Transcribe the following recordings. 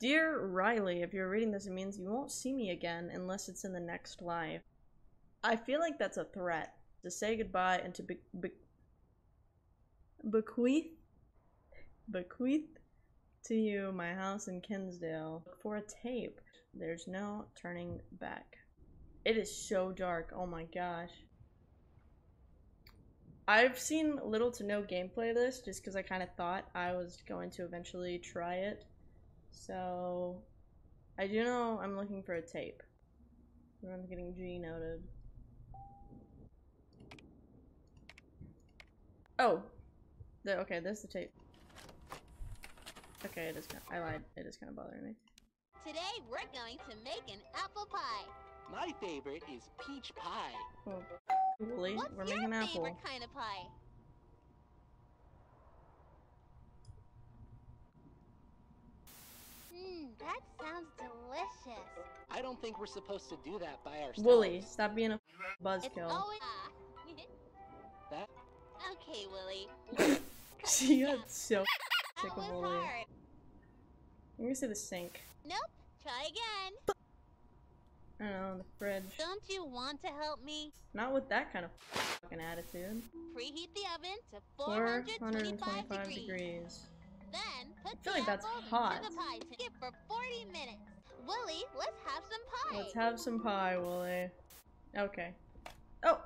Dear Riley, if you're reading this, it means you won't see me again unless it's in the next life. I feel like that's a threat to say goodbye and to be- be- bequeath bequeath to you my house in Kinsdale for a tape. There's no turning back. It is so dark. Oh my gosh. I've seen little to no gameplay of this just because I kind of thought I was going to eventually try it. So, I do know I'm looking for a tape. I'm getting G noted. Oh, the, okay, there's the tape. Okay, it is kind. I lied. It is kind of bothering me. Today we're going to make an apple pie. My favorite is peach pie. Oh, Wooly, What's we're your making apple. favorite kind of pie? Don't think we're supposed to do that by ourselves. Wooly, stop being a buzzkill. always. That okay, Willie. she got so sick of Wooly. hard. I'm gonna say the sink. Nope. Try again. I don't know, the fridge. Don't you want to help me? Not with that kind of fucking attitude. Preheat the oven to 425 425 degrees. degrees. Then put feel the like that's apples hot. into the pie tin for 40 minutes. Willie, let's have some pie. Let's have some pie, Wooly. Okay. Oh!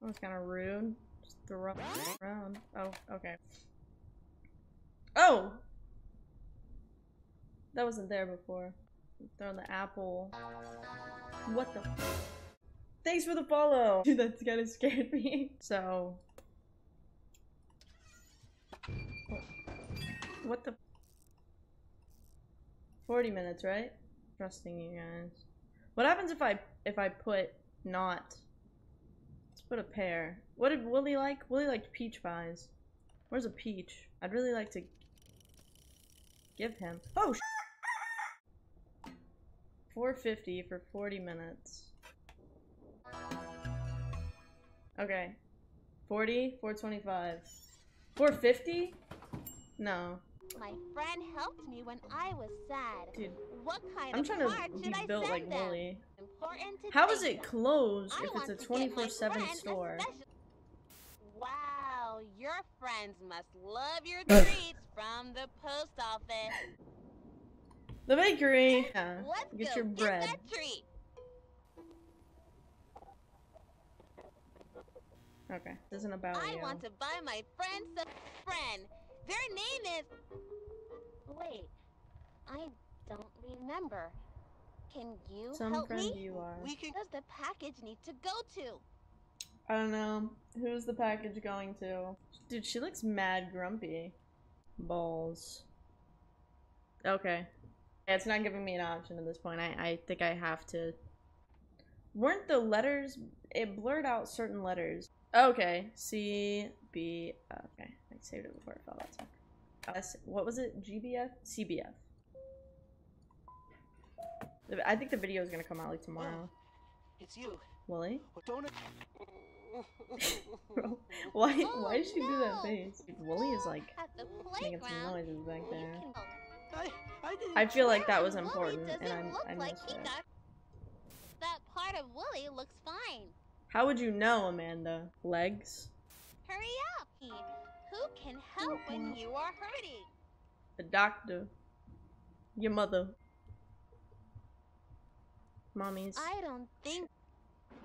That was kind of rude. Just throw it around. Oh, okay. Oh! That wasn't there before. Throwing the apple. What the? Thanks for the follow! Dude, that's kind of scared me. So. What the? 40 minutes, right? Trusting you guys. What happens if I if I put not? Let's put a pear. What did Willie like? Willie liked peach pies. Where's a peach? I'd really like to give him. Oh. sh- 450 for 40 minutes. Okay. 40, 425. 450? No. My friend helped me when I was sad. Dude, What kind I'm of trying card to should I send like them? Important How is it closed I if it's a to get my 24-7 store? Wow, your friends must love your treats from the post office. The bakery! Yeah, Let's get your bread. Get treat. Okay, this isn't about I you. want to buy my friend some friend. Their name is. Oh, wait, I don't remember. Can you Some help friend me? you are. we can. Where does the package need to go to? I don't know. Who's the package going to? Dude, she looks mad grumpy. Balls. Okay. Yeah, it's not giving me an option at this point. I, I think I have to. Weren't the letters. It blurred out certain letters. Okay. C, B. Okay. I saved it before it fell out. So. S, what was it? GBF? CBF. I think the video is gonna come out like tomorrow. It's you. Willie? Don't. Bro, why Oh, why did she do that no. face? Wooly is like making some noises back there. I, I. I feel like that was important, and doesn't I look I like missed he it. got- That part of Willie looks fine. How would you know, Amanda? Legs? Hurry up, Pete. Who can help when you are hurting? The doctor? Your mother? Mommy's. I don't think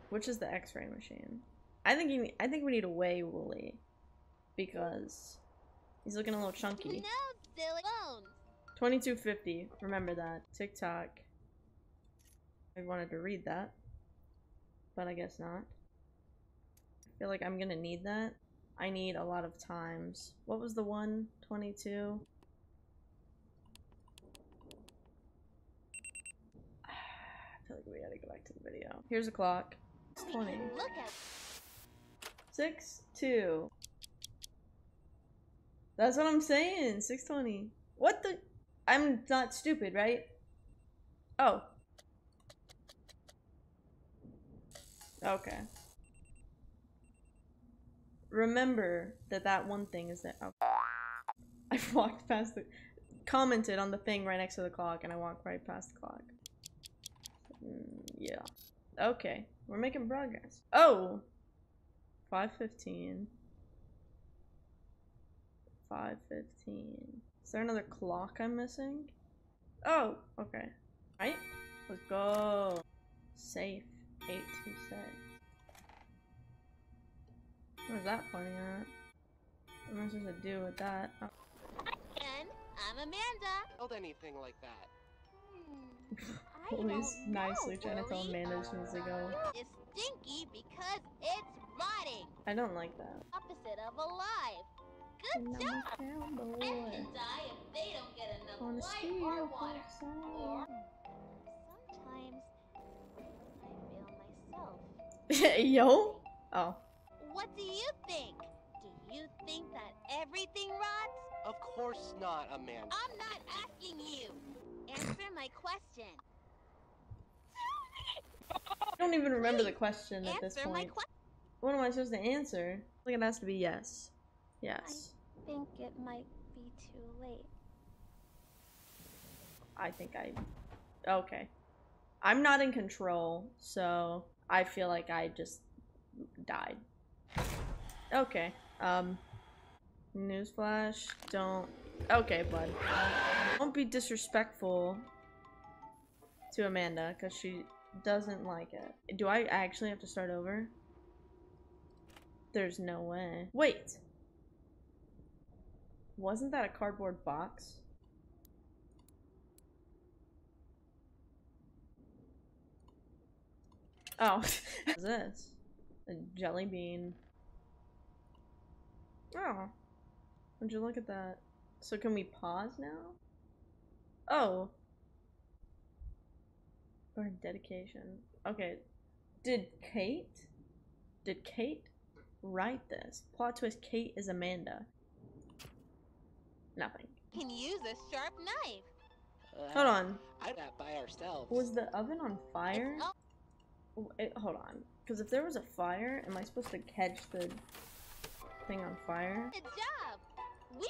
Which is the X-ray machine? I think you. I think we need a weigh Wooly because he's looking a little chunky. No, silly bones. Twenty-two fifty. Remember that. TikTok. I wanted to read that, but I guess not. I feel like I'm gonna need that. I need a lot of times. What was the one? 22? I feel like we gotta go back to the video. Here's a clock. It's 20. Look at 6 2. That's what I'm saying. 620. What the? I'm not stupid, right? Oh. Okay. Remember that that one thing is that. Oh. I walked past the. commented on the thing right next to the clock and I walked right past the clock. Mm, yeah. Okay. We're making progress. Oh! 515. 515. Is there another clock I'm missing? Oh, okay. Right? Let's go. Safe. 826. What is that pointing at? What am I supposed to do with that? Oh. And I'm Amanda. Held anything like that. Hmm, I Police don't nicely know, trying to tell Willie. Amanda she needs to go. It's stinky because it's rotting. I don't like that. Opposite of alive. Good And I'm job. a cowboy. Can die if they don't get enough On a light or water. horse. Sometimes I feel myself. Yo? Oh. What do you think? Do you think that everything rots? Of course not, Amanda. I'm not asking you. Answer my question. I don't even remember the question at this Answer my point. question. What am I supposed to answer? I think it has to be yes. Yes. I think it might be too late. I think I. Okay. I'm not in control, so I feel like I just died. Okay. Um. Newsflash. Don't. Okay, bud. Don't be disrespectful to Amanda, because she doesn't like it. Do I actually have to start over? There's no way. Wait! Wasn't that a cardboard box? Oh, what's this? A jelly bean. Oh, would you look at that? So can we pause now? Oh. Or dedication. Okay. Did Kate? Did Kate write this? Plot twist: Kate is Amanda. Nothing. Can use a sharp knife. Uh, Hold on. I did that by ourselves. Was the oven on fire? It's all- Wait, hold on. Because if there was a fire, am I supposed to catch the thing on fire? Good job. We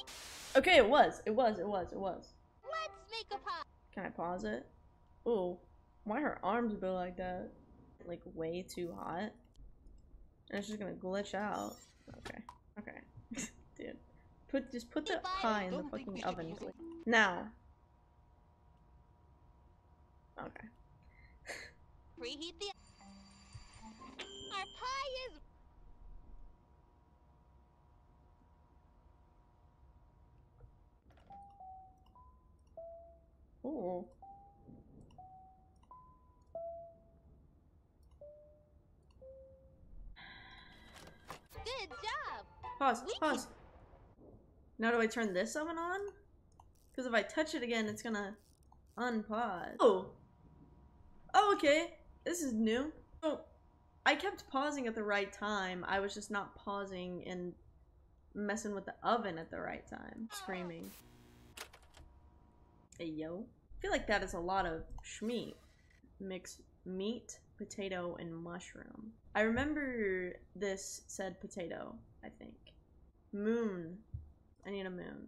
Okay, it was. It was. It was. It was. let's make a pop. Can I pause it? Ooh, why her arms go like that? Like way too hot. And it's just gonna glitch out. Okay. Okay. Dude. Put just put the pie in the Don't think we fucking oven. please. Now. Okay. Preheat the. Our pie is. Ooh. Good job. Pause. We Pause. Now do I turn this oven on? Because if I touch it again, it's gonna unpause. Oh. Oh, okay. This is new. So, I kept pausing at the right time. I was just not pausing and messing with the oven at the right time. Screaming. Hey, yo. I feel like that is a lot of schmeat. Mix meat, potato, and mushroom. I remember this said potato, I think. Moon. I need a moon.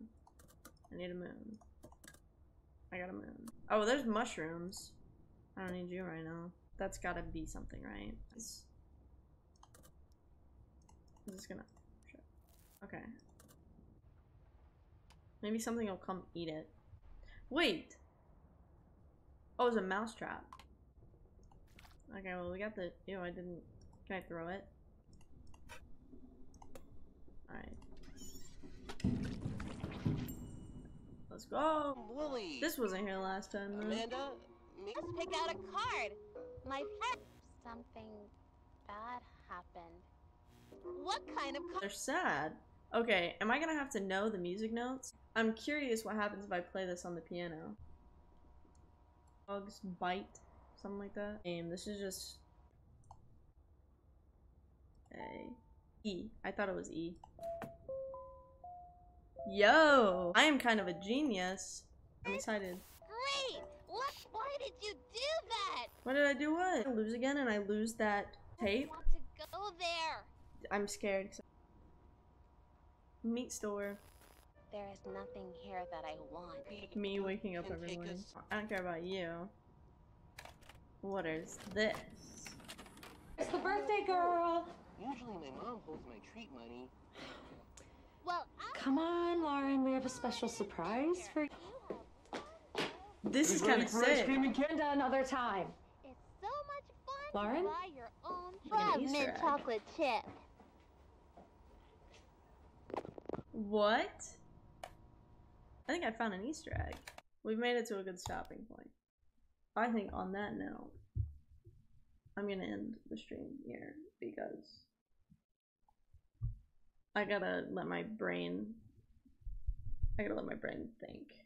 I need a moon. I got a moon. Oh, there's mushrooms. I don't need you right now. That's gotta be something, right? Is this gonna... Okay. Maybe something will come eat it. Wait! Oh, it's a mousetrap. Okay, well, we got the... Ew, I didn't... Can I throw it? Alright. Let's go! Willie. This wasn't here last time, though. Amanda. Me. Let's pick out a card. My friend. Something bad happened. What kind of card? They're sad. Okay, am I gonna have to know the music notes? I'm curious what happens if I play this on the piano. Dogs bite, something like that. Name. This is just A E. I thought it was E. Yo, I am kind of a genius. I'm excited. Great. What? Why did you do that? What did I do? What? I lose again, and I lose that tape. I want to go there. I'm scared. Meat store. There is nothing here that I want. Me waking up every morning. I don't care about you. What is this? It's the birthday girl. Usually my mom holds my treat money. Well, Come on, Lauren. We have a special surprise for you. This is kind of for ice cream and candy another time. It's so much fun Lauren? to buy your own Look at Grab Easter mint chocolate chip. What? I think I found an Easter egg. We've made it to a good stopping point. I think on that note, I'm gonna end the stream here because I gotta let my brain. I gotta let my brain think.